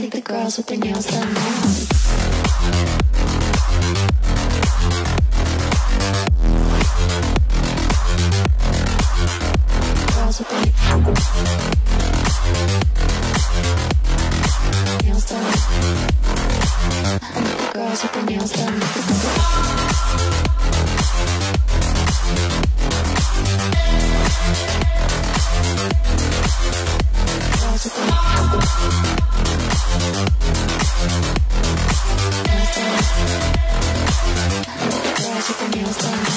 think the girls with their nails done now. Girls with their nails done. I think the girls with their nails done. the nails down.